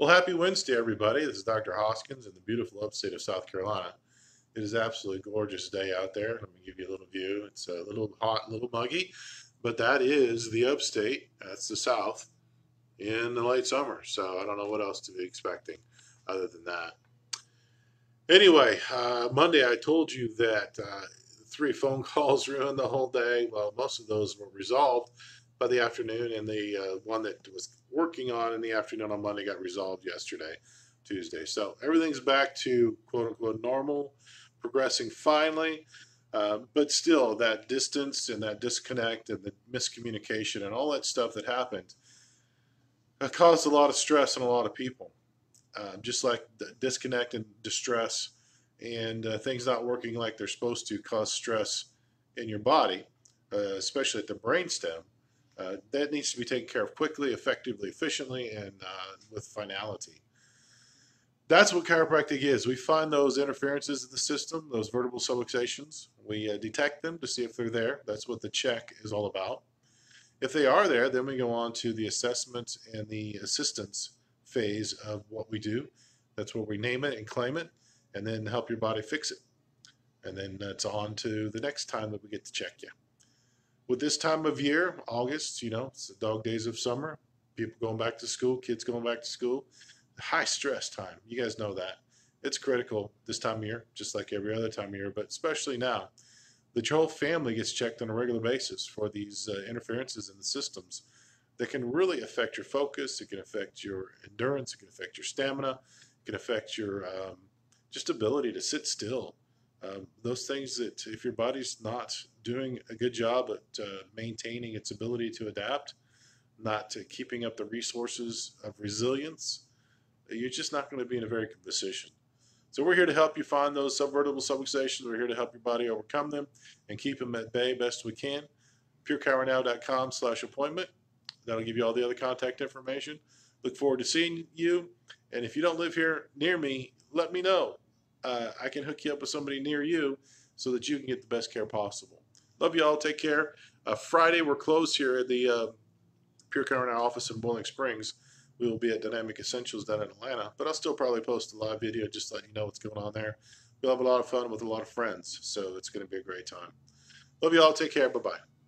Well, happy Wednesday, everybody. This is Dr. Hoskins in the beautiful upstate of South Carolina. It is absolutely gorgeous day out there. Let me give you a little view. It's a little hot, a little muggy, but that is the upstate. That's the South in the late summer. So I don't know what else to be expecting other than that. Anyway, uh, Monday I told you that uh, three phone calls ruined the whole day. Well, most of those were resolved by the afternoon, and the uh, one that was working on in the afternoon on Monday got resolved yesterday, Tuesday. So everything's back to quote unquote normal, progressing finally. Uh, but still, that distance and that disconnect and the miscommunication and all that stuff that happened uh, caused a lot of stress on a lot of people. Uh, just like the disconnect and distress and uh, things not working like they're supposed to cause stress in your body, uh, especially at the brainstem. Uh, that needs to be taken care of quickly, effectively, efficiently, and uh, with finality. That's what chiropractic is. We find those interferences in the system, those vertebral subluxations. We uh, detect them to see if they're there. That's what the check is all about. If they are there, then we go on to the assessment and the assistance phase of what we do. That's where we name it and claim it, and then help your body fix it. And then it's on to the next time that we get to check you with this time of year, August, you know, it's the dog days of summer, people going back to school, kids going back to school, high stress time. You guys know that. It's critical this time of year, just like every other time of year, but especially now that your whole family gets checked on a regular basis for these uh, interferences in the systems that can really affect your focus. It can affect your endurance. It can affect your stamina. It can affect your um, just ability to sit still um, those things that if your body's not doing a good job at uh, maintaining its ability to adapt, not to keeping up the resources of resilience, you're just not going to be in a very good position. So we're here to help you find those subvertebral subluxations. We're here to help your body overcome them and keep them at bay best we can. PureChiroNow.com slash appointment. That'll give you all the other contact information. Look forward to seeing you. And if you don't live here near me, let me know uh, I can hook you up with somebody near you so that you can get the best care possible. Love you all. Take care. Uh, Friday, we're closed here at the uh, Pure Chironow office in Boiling Springs. We will be at Dynamic Essentials down in Atlanta, but I'll still probably post a live video just to let you know what's going on there. We'll have a lot of fun with a lot of friends, so it's going to be a great time. Love you all. Take care. Bye bye.